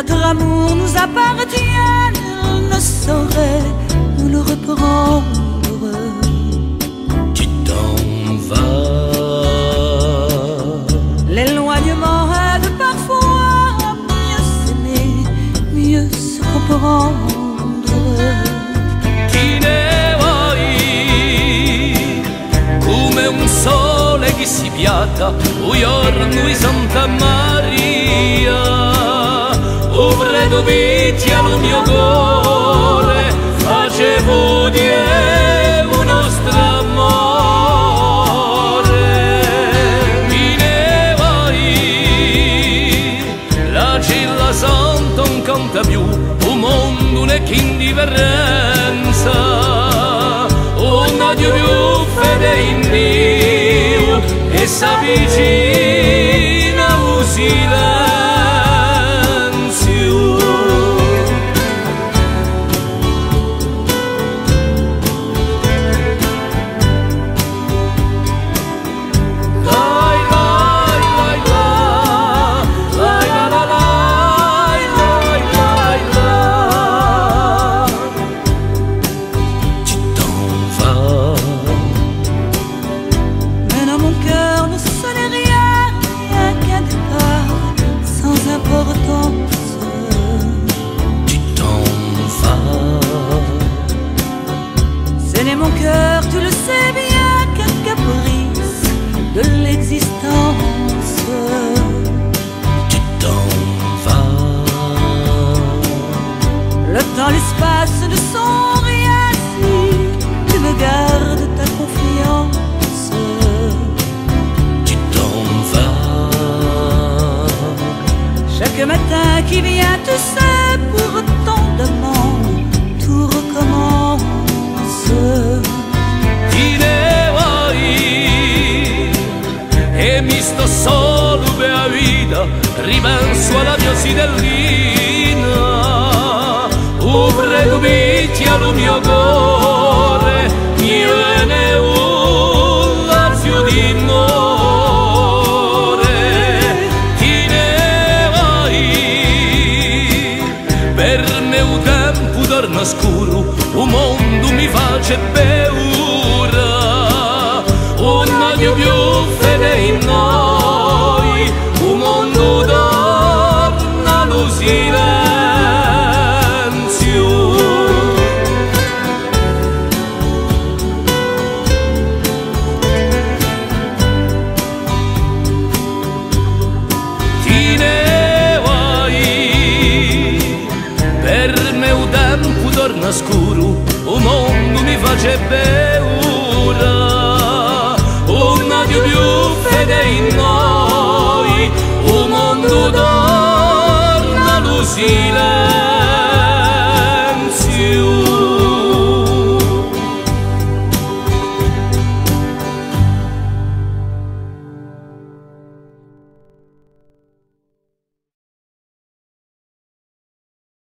Notre amour nous appartient, ne saurait nous le reprendre. Tu t'en vas. L'éloignement aide parfois à mieux s'aimer, mieux se comprendre. piatta, o giorno di Santa Maria, o predo vitti al mio cuore, facevo di un nostro amore. Mi ne vai, la cella santa non conta più, un mondo ne indifferenza, un addio più fede in Dio, e s'avvicina Tu t'en vas. N'est mon cœur, tu le qui vient, tu sais, pour ton demande, tout recommence. E mi sto solo per la vita, ripenso alla mia sidellina, prego metti al mio cuore, mi viene tempo torna scuro, un mondo nascuro O mondo mi face beura Un di più fede in noi O mondo torna l'usile